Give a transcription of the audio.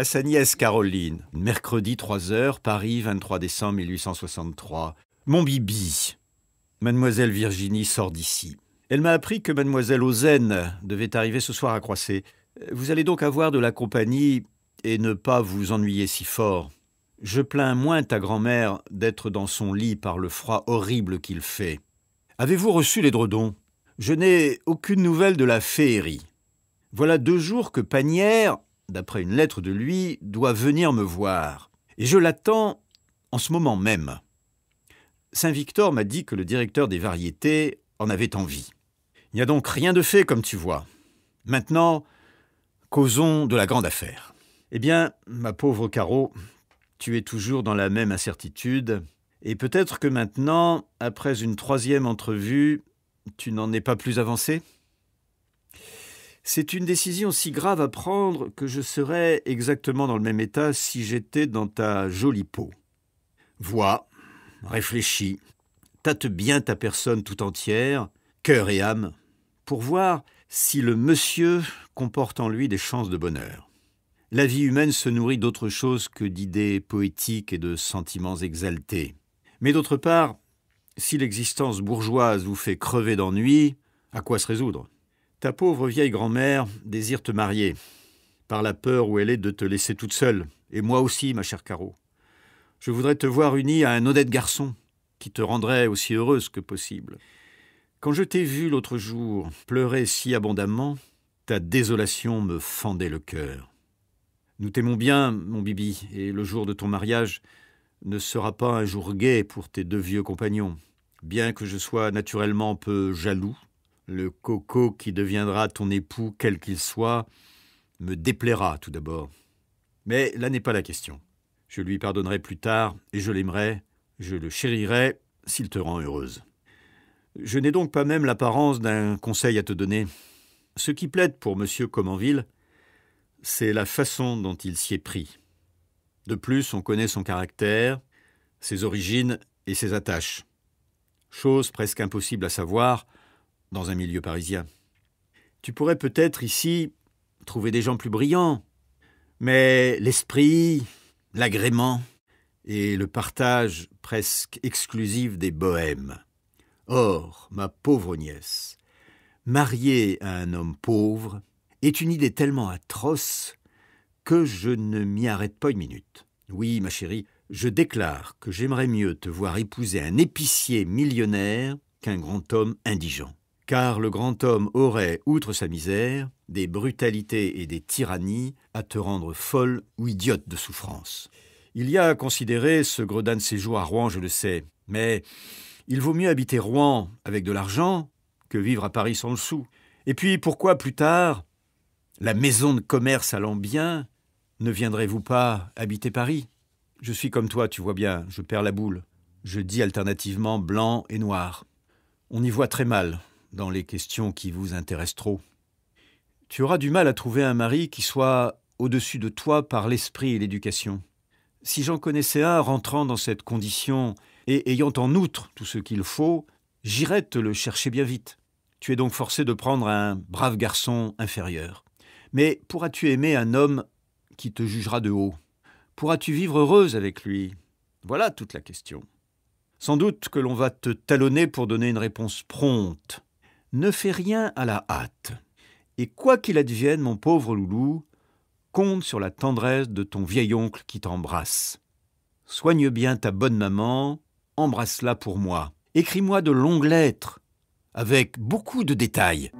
À sa nièce Caroline, mercredi 3 heures, Paris, 23 décembre 1863. Mon Bibi, Mademoiselle Virginie sort d'ici. Elle m'a appris que Mademoiselle Ozen devait arriver ce soir à Croisset. Vous allez donc avoir de la compagnie et ne pas vous ennuyer si fort. Je plains moins ta grand-mère d'être dans son lit par le froid horrible qu'il fait. Avez-vous reçu les dredons? Je n'ai aucune nouvelle de la féerie. Voilà deux jours que Panière, d'après une lettre de lui, doit venir me voir. Et je l'attends en ce moment même. Saint-Victor m'a dit que le directeur des variétés en avait envie. Il n'y a donc rien de fait, comme tu vois. Maintenant, causons de la grande affaire. Eh bien, ma pauvre Caro, tu es toujours dans la même incertitude, et peut-être que maintenant, après une troisième entrevue, tu n'en es pas plus avancé? C'est une décision si grave à prendre que je serais exactement dans le même état si j'étais dans ta jolie peau. Vois, réfléchis, tâte bien ta personne tout entière, cœur et âme, pour voir si le monsieur comporte en lui des chances de bonheur. La vie humaine se nourrit d'autre chose que d'idées poétiques et de sentiments exaltés. Mais d'autre part, si l'existence bourgeoise vous fait crever d'ennui, à quoi se résoudre? Ta pauvre vieille grand-mère désire te marier, par la peur où elle est de te laisser toute seule, et moi aussi, ma chère Caro. Je voudrais te voir unie à un honnête garçon, qui te rendrait aussi heureuse que possible. Quand je t'ai vu l'autre jour pleurer si abondamment, ta désolation me fendait le cœur. Nous t'aimons bien, mon Bibi, et le jour de ton mariage ne sera pas un jour gai pour tes deux vieux compagnons. Bien que je sois naturellement peu jaloux, le coco qui deviendra ton époux, quel qu'il soit, me déplaira tout d'abord. Mais là n'est pas la question. Je lui pardonnerai plus tard, et je l'aimerai, je le chérirai, s'il te rend heureuse. Je n'ai donc pas même l'apparence d'un conseil à te donner. Ce qui plaide pour M. Comenville, c'est la façon dont il s'y est pris. De plus, on connaît son caractère, ses origines et ses attaches. Chose presque impossible à savoir dans un milieu parisien. Tu pourrais peut-être ici trouver des gens plus brillants, mais l'esprit, l'agrément et le partage presque exclusif des bohèmes. Or, ma pauvre nièce, mariée à un homme pauvre, est une idée tellement atroce que je ne m'y arrête pas une minute. Oui, ma chérie, je déclare que j'aimerais mieux te voir épouser un épicier millionnaire qu'un grand homme indigent. Car le grand homme aurait, outre sa misère, des brutalités et des tyrannies à te rendre folle ou idiote de souffrance. Il y a à considérer ce gredin de séjour à Rouen, je le sais, mais il vaut mieux habiter Rouen avec de l'argent que vivre à Paris sans le sou. Et puis pourquoi plus tard la maison de commerce allant bien, ne viendrez-vous pas habiter Paris? Je suis comme toi, tu vois bien, je perds la boule. Je dis alternativement blanc et noir. On y voit très mal dans les questions qui vous intéressent trop. Tu auras du mal à trouver un mari qui soit au-dessus de toi par l'esprit et l'éducation. Si j'en connaissais un rentrant dans cette condition et ayant en outre tout ce qu'il faut, j'irais te le chercher bien vite. Tu es donc forcé de prendre un brave garçon inférieur. Mais pourras-tu aimer un homme qui te jugera de haut? Pourras-tu vivre heureuse avec lui? Voilà toute la question. Sans doute que l'on va te talonner pour donner une réponse prompte. Ne fais rien à la hâte. Et quoi qu'il advienne, mon pauvre loulou, compte sur la tendresse de ton vieil oncle qui t'embrasse. Soigne bien ta bonne maman, embrasse-la pour moi. Écris-moi de longues lettres, avec beaucoup de détails.